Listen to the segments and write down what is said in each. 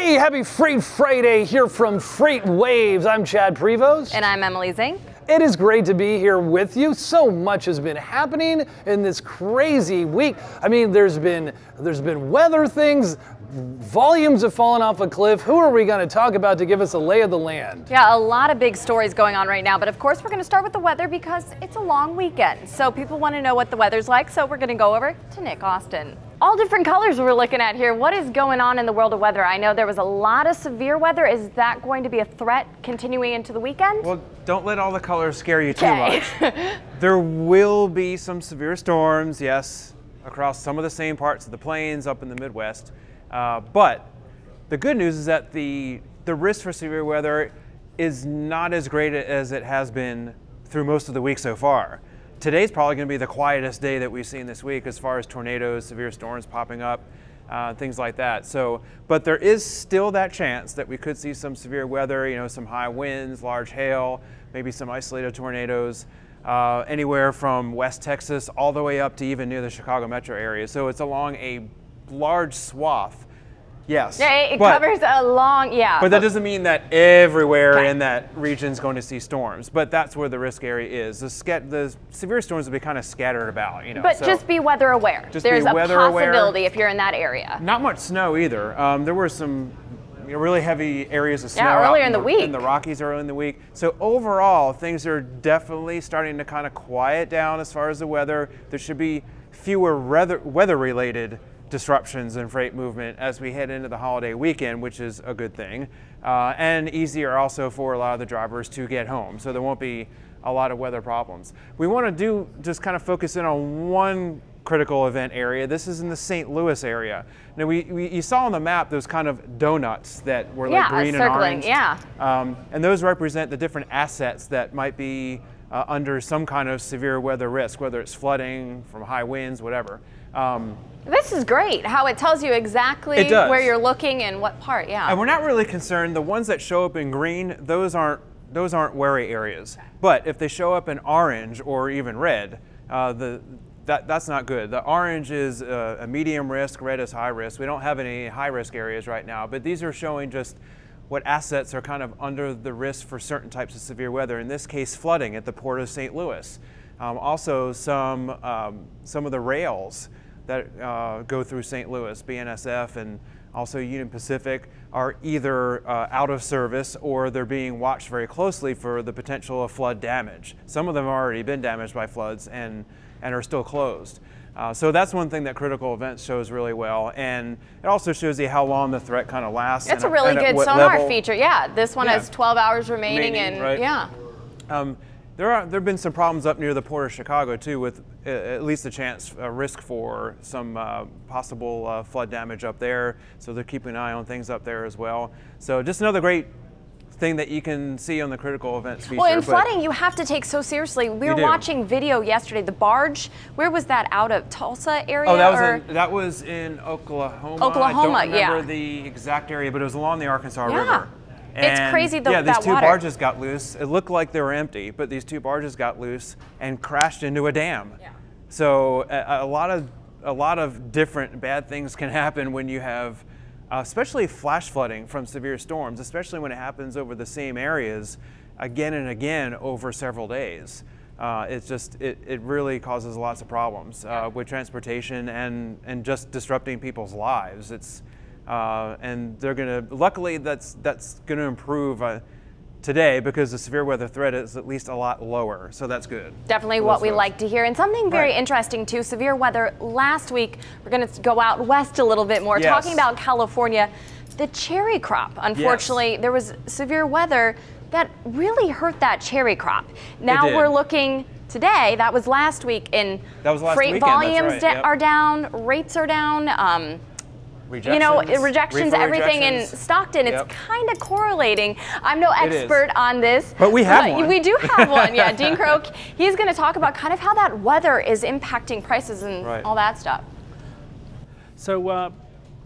Hey, happy Freight Friday here from Freight Waves. I'm Chad Prevost. And I'm Emily Szink. It is great to be here with you. So much has been happening in this crazy week. I mean, there's been there's been weather things, volumes have fallen off a cliff. Who are we going to talk about to give us a lay of the land? Yeah, a lot of big stories going on right now, but of course we're going to start with the weather because it's a long weekend. So people want to know what the weather's like, so we're going to go over to Nick Austin. All different colors we're looking at here. What is going on in the world of weather? I know there was a lot of severe weather. Is that going to be a threat continuing into the weekend? Well, don't let all the colors scare you too much. there will be some severe storms, yes, across some of the same parts of the plains up in the Midwest. Uh, but the good news is that the, the risk for severe weather is not as great as it has been through most of the week so far. Today's probably going to be the quietest day that we've seen this week as far as tornadoes, severe storms popping up, uh, things like that. So, but there is still that chance that we could see some severe weather, you know, some high winds, large hail, maybe some isolated tornadoes. Uh, anywhere from West Texas all the way up to even near the Chicago metro area. So it's along a large swath. Yes. Yeah, it but, covers a long, yeah. But that doesn't mean that everywhere okay. in that region is going to see storms. But that's where the risk area is. The, the severe storms will be kind of scattered about, you know. But so just be weather aware. Just There's be weather a possibility aware. if you're in that area. Not much snow either. Um, there were some you know, really heavy areas of snow yeah, earlier in the, the, week. In the Rockies early in the week. So overall, things are definitely starting to kind of quiet down as far as the weather. There should be fewer weather, weather-related disruptions in freight movement as we head into the holiday weekend, which is a good thing, uh, and easier also for a lot of the drivers to get home. So there won't be a lot of weather problems. We want to do just kind of focus in on one critical event area. This is in the St. Louis area. Now we, we you saw on the map those kind of donuts that were yeah, like green circling, and orange. Yeah. Um, and those represent the different assets that might be uh, under some kind of severe weather risk, whether it's flooding from high winds, whatever. Um, this is great, how it tells you exactly where you're looking and what part, yeah. And we're not really concerned, the ones that show up in green, those aren't, those aren't wary areas. But if they show up in orange or even red, uh, the, that, that's not good. The orange is uh, a medium risk, red is high risk. We don't have any high risk areas right now, but these are showing just what assets are kind of under the risk for certain types of severe weather. In this case, flooding at the port of St. Louis. Um, also, some, um, some of the rails that uh, go through St. Louis, BNSF and also Union Pacific, are either uh, out of service or they're being watched very closely for the potential of flood damage. Some of them have already been damaged by floods and, and are still closed. Uh, so that's one thing that critical events shows really well, and it also shows you how long the threat kind of lasts. It's a really good sonar level. feature. Yeah, this one yeah. has 12 hours remaining, remaining and right? yeah. Um, there are there have been some problems up near the port of Chicago too, with at least a chance, a risk for some uh, possible uh, flood damage up there. So they're keeping an eye on things up there as well. So just another great thing that you can see on the critical events feature. Well, in flooding, you have to take so seriously. We were watching video yesterday. The barge, where was that out of Tulsa area? Oh, that was in, that was in Oklahoma. Oklahoma, I don't remember yeah. the exact area, but it was along the Arkansas yeah. River. And it's crazy though. Yeah, these two water. barges got loose. It looked like they were empty, but these two barges got loose and crashed into a dam. Yeah. So a, a lot of a lot of different bad things can happen when you have uh, especially flash flooding from severe storms, especially when it happens over the same areas again and again over several days. Uh, it's just, it, it really causes lots of problems uh, with transportation and, and just disrupting people's lives. It's, uh, and they're gonna, luckily that's, that's gonna improve uh, today because the severe weather threat is at least a lot lower. So that's good. Definitely what we folks. like to hear. And something very right. interesting too, severe weather last week, we're going to go out west a little bit more, yes. talking about California. The cherry crop, unfortunately, yes. there was severe weather that really hurt that cherry crop. Now we're looking today, that was last week, in that was last freight weekend, volumes right. yep. are down, rates are down. Um, Rejections, you know, rejections, everything rejections. in Stockton. It's kind of correlating. I'm no expert on this. But we have but one. We do have one, yeah. Dean Croke, he's going to talk about kind of how that weather is impacting prices and right. all that stuff. So uh,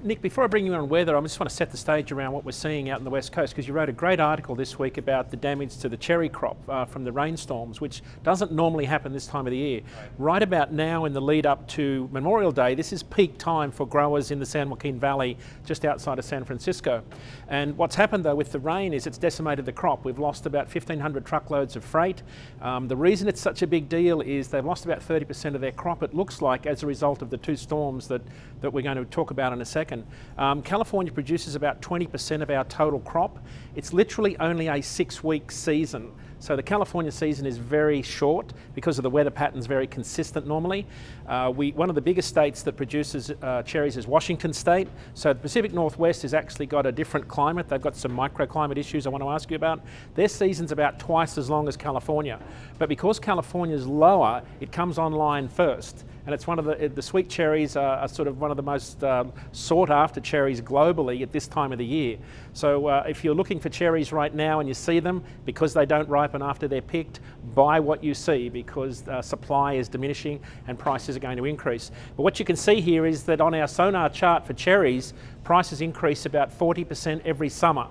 Nick, before I bring you on weather, I just want to set the stage around what we're seeing out in the west coast because you wrote a great article this week about the damage to the cherry crop uh, from the rainstorms, which doesn't normally happen this time of the year. Right. right. about now, in the lead up to Memorial Day, this is peak time for growers in the San Joaquin Valley, just outside of San Francisco. And what's happened though with the rain is it's decimated the crop. We've lost about 1,500 truckloads of freight. Um, the reason it's such a big deal is they've lost about 30% of their crop. It looks like as a result of the two storms that that we're going to talk about in a second. Um, California produces about 20% of our total crop. It's literally only a six week season. So the California season is very short because of the weather patterns very consistent normally. Uh, we, one of the biggest states that produces uh, cherries is Washington State. So the Pacific Northwest has actually got a different climate. They've got some microclimate issues I want to ask you about. Their season's about twice as long as California. But because California is lower, it comes online first and it's one of the the sweet cherries are, are sort of one of the most um, sought after cherries globally at this time of the year. So uh, if you're looking for cherries right now and you see them because they don't ripen after they're picked, buy what you see because uh, supply is diminishing and prices are going to increase. But what you can see here is that on our sonar chart for cherries, prices increase about 40% every summer.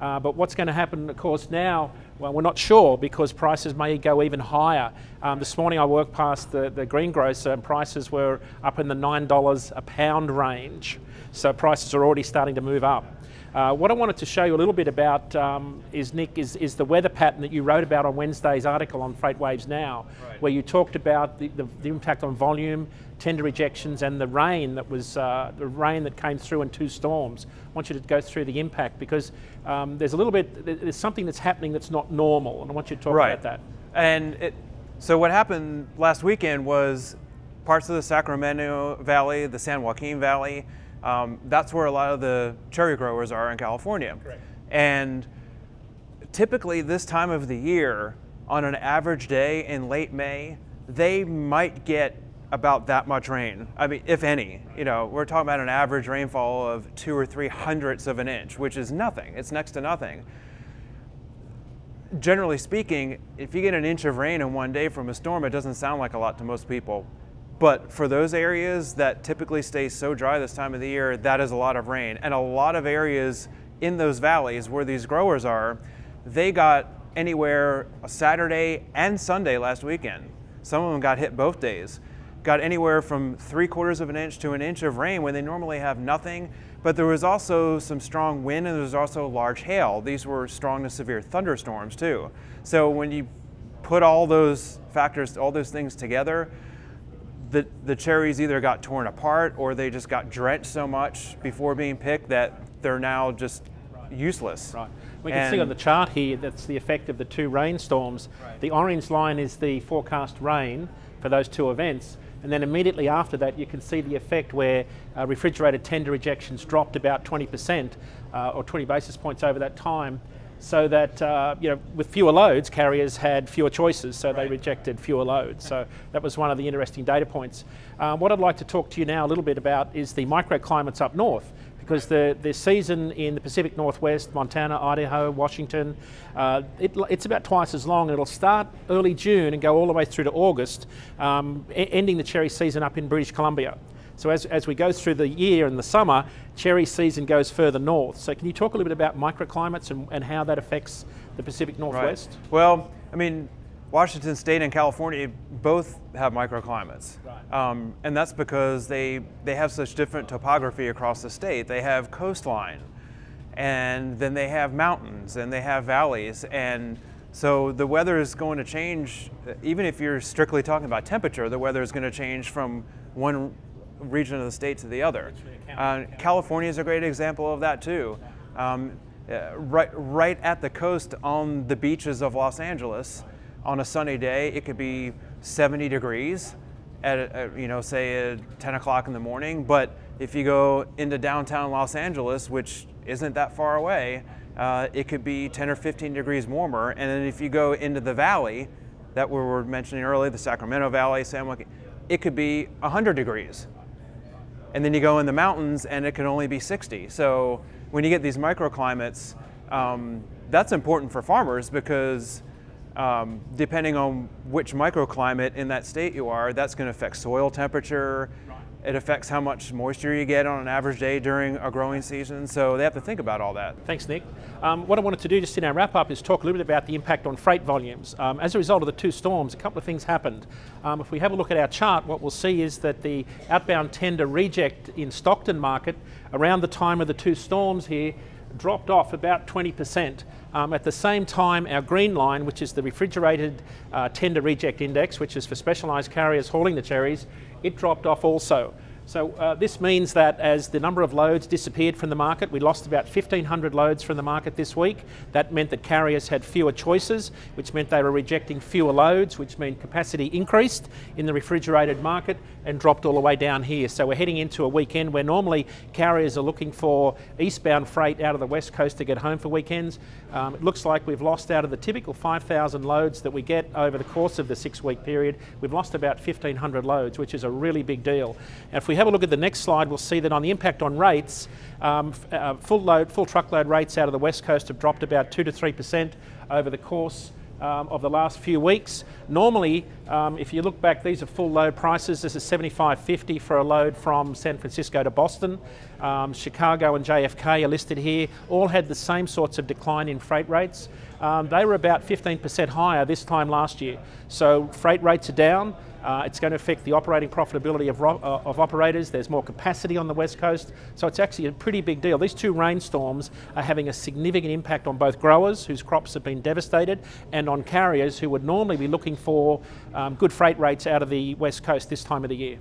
Uh, but what's going to happen, of course, now, well, we're not sure because prices may go even higher. Um, this morning I walked past the, the greengrocer and prices were up in the $9 a pound range. So prices are already starting to move up. Uh, what I wanted to show you a little bit about um, is, Nick, is, is the weather pattern that you wrote about on Wednesday's article on Freight Waves Now, right. where you talked about the, the, the, impact on volume, tender rejections, and the rain that was uh, the rain that came through in two storms. I want you to go through the impact because um, there's a little bit, there's something that's happening that's not normal, and I want you to talk right. about that. And it, so what happened last weekend was parts of the Sacramento Valley, the San Joaquin Valley, um, that's where a lot of the cherry growers are in California. Correct. And typically, this time of the year, on an average day in late May, they might get about that much rain. I mean, if any. You know, we're talking about an average rainfall of two or three hundredths of an inch, which is nothing. It's next to nothing. Generally speaking, if you get an inch of rain in one day from a storm, it doesn't sound like a lot to most people. But for those areas that typically stay so dry this time of the year, that is a lot of rain. And a lot of areas in those valleys where these growers are, they got anywhere Saturday and Sunday last weekend. Some of them got hit both days. Got anywhere from three quarters of an inch to an inch of rain when they normally have nothing. But there was also some strong wind and there was also large hail. These were strong to severe thunderstorms too. So when you put all those factors, all those things together, the, the cherries either got torn apart or they just got drenched so much before being picked that they're now just useless. Right. We can and see on the chart here that's the effect of the two rainstorms. Right. The orange line is the forecast rain for those two events. And then immediately after that, you can see the effect where uh, refrigerated tender rejections dropped about 20% uh, or 20 basis points over that time so that uh, you know with fewer loads carriers had fewer choices so right. they rejected fewer loads. So that was one of the interesting data points. Uh, what i'd like to talk to you now a little bit about is the microclimates up north because the, the season in the pacific northwest montana idaho washington uh, it, it's about twice as long it'll start early june and go all the way through to august um, ending the cherry season up in british columbia so as, as we go through the year and the summer, cherry season goes further north. So can you talk a little bit about microclimates and, and how that affects the Pacific Northwest? Right. Well, I mean, Washington State and California both have microclimates. Right. Um, and that's because they, they have such different topography across the state. They have coastline, and then they have mountains, and they have valleys. And so the weather is going to change, even if you're strictly talking about temperature, the weather is going to change from one region of the state to the other. Uh, California is a great example of that too. Um, uh, right, right at the coast on the beaches of Los Angeles, on a sunny day, it could be 70 degrees at, at you know, say at 10 o'clock in the morning. But if you go into downtown Los Angeles, which isn't that far away, uh, it could be 10 or 15 degrees warmer. And then if you go into the valley that we were mentioning earlier, the Sacramento Valley, San Joaquin, it could be 100 degrees and then you go in the mountains and it can only be 60. So when you get these microclimates, um, that's important for farmers because um, depending on which microclimate in that state you are, that's going to affect soil temperature. It affects how much moisture you get on an average day during a growing season. So they have to think about all that. Thanks, Nick. Um, what I wanted to do just in our wrap up is talk a little bit about the impact on freight volumes. Um, as a result of the two storms, a couple of things happened. Um, if we have a look at our chart, what we'll see is that the outbound tender reject in Stockton market around the time of the two storms here dropped off about 20%. Um, at the same time, our green line, which is the refrigerated uh, tender reject index, which is for specialised carriers hauling the cherries, it dropped off also. So uh, this means that as the number of loads disappeared from the market, we lost about 1,500 loads from the market this week. That meant that carriers had fewer choices, which meant they were rejecting fewer loads, which meant capacity increased in the refrigerated market and dropped all the way down here. So we're heading into a weekend where normally carriers are looking for eastbound freight out of the west coast to get home for weekends. Um, it looks like we've lost out of the typical 5,000 loads that we get over the course of the six week period, we've lost about 1,500 loads, which is a really big deal. And if we have a look at the next slide, we'll see that on the impact on rates, um, uh, full load, full truckload rates out of the west coast have dropped about two to three percent over the course um, of the last few weeks. Normally, um, if you look back, these are full load prices. This is 75.50 for a load from San Francisco to Boston. Um, Chicago and JFK are listed here. All had the same sorts of decline in freight rates. Um, they were about 15% higher this time last year. So freight rates are down. Uh, it's going to affect the operating profitability of, uh, of operators. There's more capacity on the west coast. So it's actually a pretty big deal. These two rainstorms are having a significant impact on both growers whose crops have been devastated and on carriers who would normally be looking for um, good freight rates out of the west coast this time of the year.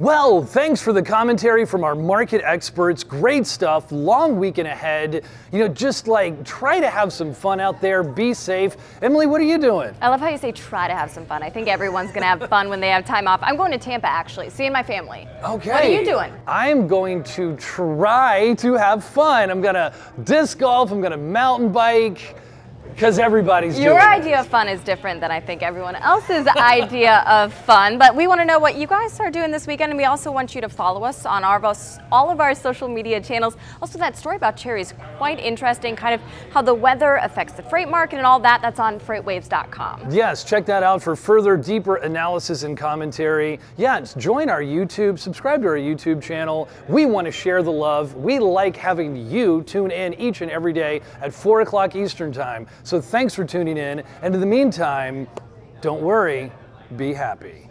Well, thanks for the commentary from our market experts. Great stuff. Long weekend ahead. You know, just like try to have some fun out there. Be safe. Emily, what are you doing? I love how you say try to have some fun. I think everyone's going to have fun when they have time off. I'm going to Tampa actually, seeing my family. Okay. What are you doing? I'm going to try to have fun. I'm going to disc golf. I'm going to mountain bike because everybody's Your idea of fun is different than I think everyone else's idea of fun, but we want to know what you guys are doing this weekend, and we also want you to follow us on our, all of our social media channels. Also, that story about cherries, quite interesting, kind of how the weather affects the freight market and all that. That's on freightwaves.com. Yes, check that out for further, deeper analysis and commentary. Yeah, join our YouTube, subscribe to our YouTube channel. We want to share the love. We like having you tune in each and every day at 4 o'clock Eastern Time. So thanks for tuning in. And in the meantime, don't worry, be happy.